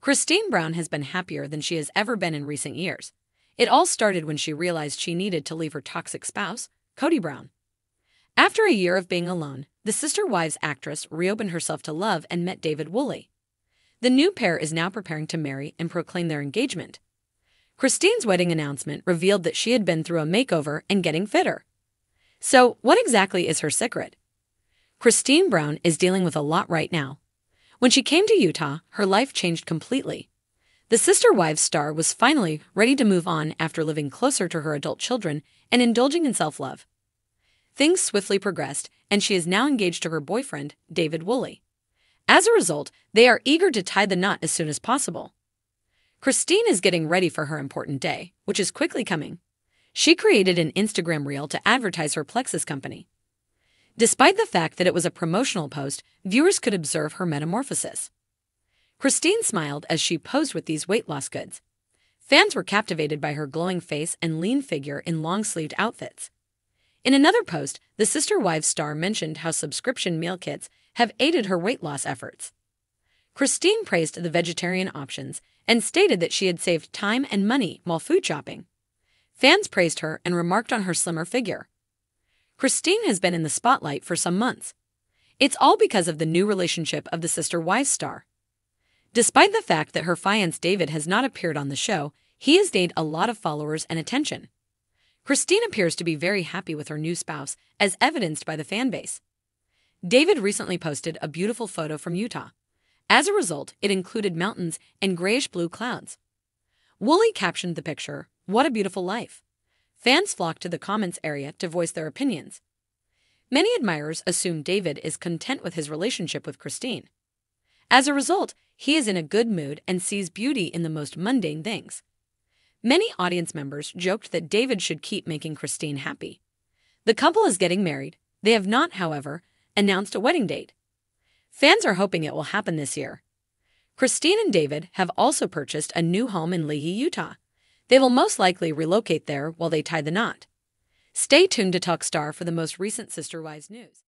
Christine Brown has been happier than she has ever been in recent years. It all started when she realized she needed to leave her toxic spouse, Kody Brown. After a year of being alone, the Sister Wives actress reopened herself to love and met David Woolley. The new pair is now preparing to marry and proclaim their engagement. Christine's wedding announcement revealed that she had been through a makeover and getting fitter. So, what exactly is her secret? Christine Brown is dealing with a lot right now. When she came to Utah, her life changed completely. The Sister Wives star was finally ready to move on after living closer to her adult children and indulging in self love. Things swiftly progressed, and she is now engaged to her boyfriend, David Woolley. As a result, they are eager to tie the knot as soon as possible. Christine is getting ready for her important day, which is quickly coming. She created an Instagram reel to advertise her Plexus company. Despite the fact that it was a promotional post, viewers could observe her metamorphosis. Christine smiled as she posed with these weight loss goods. Fans were captivated by her glowing face and lean figure in long sleeved outfits. In another post, the Sister Wives star mentioned how subscription meal kits have aided her weight loss efforts. Christine praised the vegetarian options and stated that she had saved time and money while food shopping. Fans praised her and remarked on her slimmer figure. Christine has been in the spotlight for some months. It's all because of the new relationship of the Sister Wives star. Despite the fact that her fiance David has not appeared on the show, he has gained a lot of followers and attention. Christine appears to be very happy with her new spouse, as evidenced by the fan base. David recently posted a beautiful photo from Utah. As a result, it included mountains and grayish blue clouds. Woolley captioned the picture, What a beautiful life. Fans flocked to the comments area to voice their opinions. Many admirers assume David is content with his relationship with Christine. As a result, he is in a good mood and sees beauty in the most mundane things. Many audience members joked that David should keep making Christine happy. The couple is getting married. They have not, however, announced a wedding date. Fans are hoping it will happen this year. Christine and David have also purchased a new home in Lehi, Utah. They will most likely relocate there while they tie the knot. Stay tuned to Talkstar for the most recent Sister Wives news.